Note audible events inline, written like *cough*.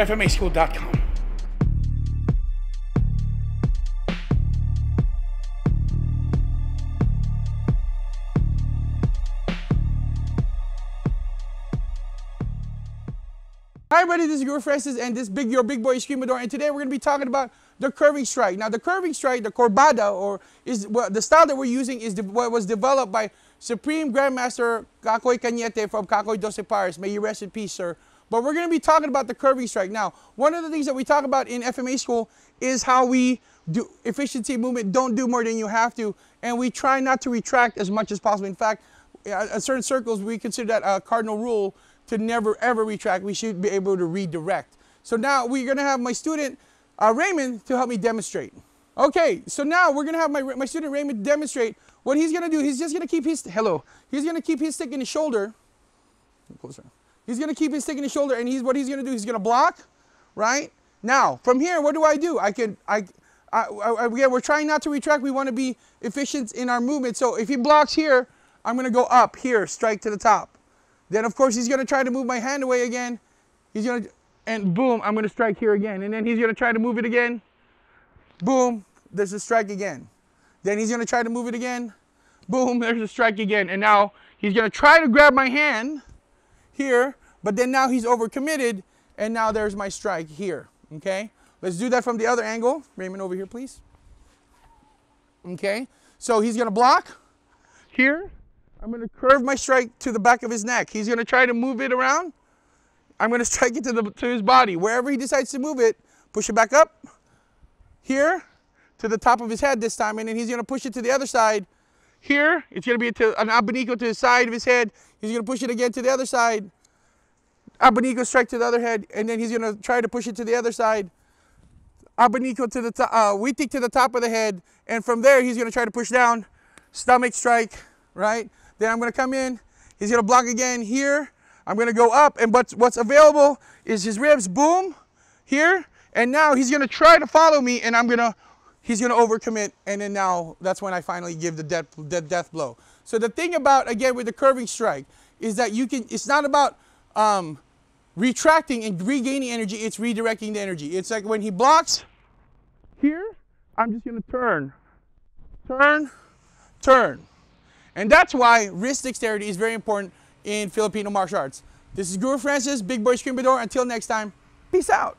FMAschool.com. Hi everybody, this is Guro Francis and this big your big boy Eskrimador and today we're going to be talking about the curving strike. Now the curving strike, the curbada or is well, the style that we're using is what was developed by Supreme Grandmaster Cacoy Cañete from Cacoy Doce Pares. May you rest in peace, sir. But we're going to be talking about the curving strike. Now, one of the things that we talk about in FMA school is how we do efficiency movement, don't do more than you have to, and we try not to retract as much as possible. In fact, at certain circles, we consider that a cardinal rule to never ever retract. We should be able to redirect. So now we're going to have my student uh, Raymond to help me demonstrate. Okay, so now we're going to have my, my student Raymond demonstrate what he's going to do. He's just going to keep his, hello, he's going to keep his stick in his shoulder. Closer. He's going to keep his stick in his shoulder and he's what he's going to do, he's going to block, right? Now, from here, what do I do? I can, I, I, I, again, we're trying not to retract. We want to be efficient in our movement. So if he blocks here, I'm going to go up here, strike to the top. Then of course he's going to try to move my hand away again. He's going to, and boom, I'm going to strike here again. And then he's going to try to move it again. Boom, there's a strike again. Then he's going to try to move it again. Boom, there's a strike again. And now he's going to try to grab my hand here, but then now he's overcommitted, and now there's my strike here, okay? Let's do that from the other angle. Raymond, over here, please. Okay, so he's to block here, I'm to curve my strike to the back of his neck. He's to try to move it around. I'm to *laughs* strike it to, the, to his body. Wherever he decides to move it, push it back up here to the top of his head this time. And then he's to push it to the other side here. It's going to be to, an abanico to the side of his head. He's going to push it again to the other side. Abanico strike to the other head. And then he's going to try to push it to the other side. Abanico to the top, uh, Witik to the top of the head. And from there, he's going to try to push down. Stomach strike, right? Then I'm going to come in. He's going to block again here. I'm going to go up. And what's, what's available is his ribs. Boom. Here. And now he's going to try to follow me. And I'm going to, he's going to overcommit. And then now that's when I finally give the death, death blow. So the thing about, again, with the curving strike is that you can, it's not about um, retracting and regaining energy. It's redirecting the energy. It's like when he blocks here, I'm just going to turn, turn, turn. And that's why wrist dexterity is very important in Filipino martial arts. This is Guro Francis, Big Boy Eskrimador. Until next time, peace out.